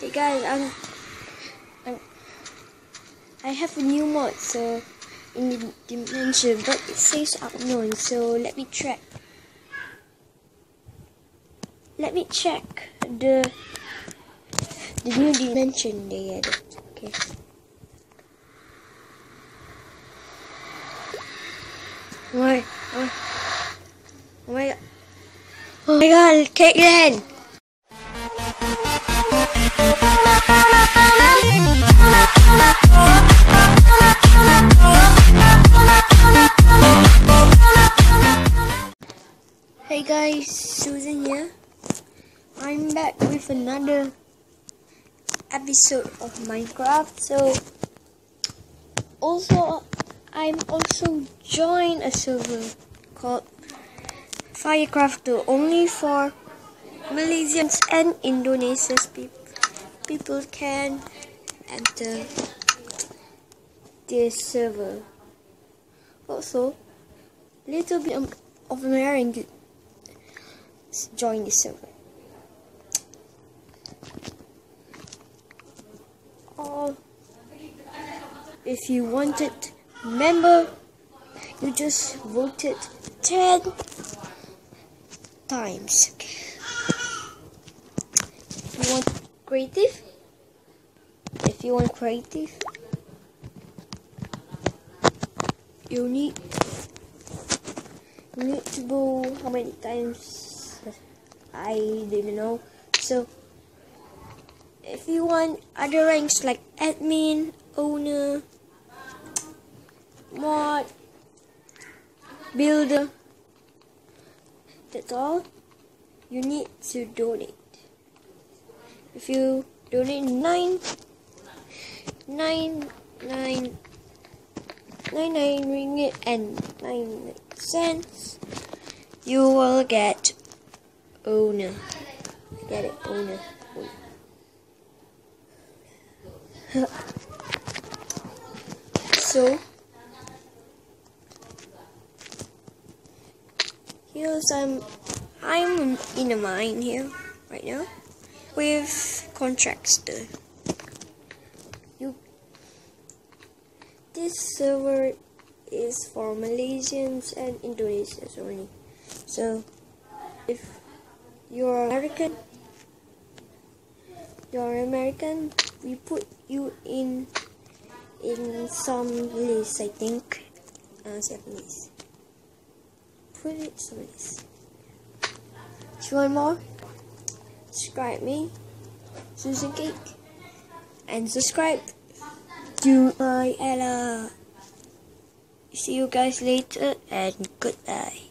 Hey guys, I'm, I'm I have a new mod so in the dimension, but it says unknown. So let me check. Let me check the the new dimension they added. Okay. Why? Oh, oh my god. Oh my god! Guys, Susan here. I'm back with another episode of Minecraft. So, also, I'm also joined a server called Firecraft. Firecrafter, only for Malaysians and Indonesians people. People can enter this server. Also, little bit of American join the server. Or if you wanted member, you just voted 10 times. If you want creative, if you want creative, you need you need to go how many times I didn't know. So if you want other ranks like admin, owner, mod, builder, that's all you need to donate. If you donate nine, nine, nine, nine, nine ringgit and nine cents, you will get owner. Get it, owner. owner. so here's I'm I'm in a mine here right now with contractor. You this server is for Malaysians and Indonesians only. So if you're American, you're American, we put you in in some list I think. Uh, Japanese. Put it some list. If you want more, subscribe me, Susan Cake, and subscribe to my Ella. See you guys later and goodbye.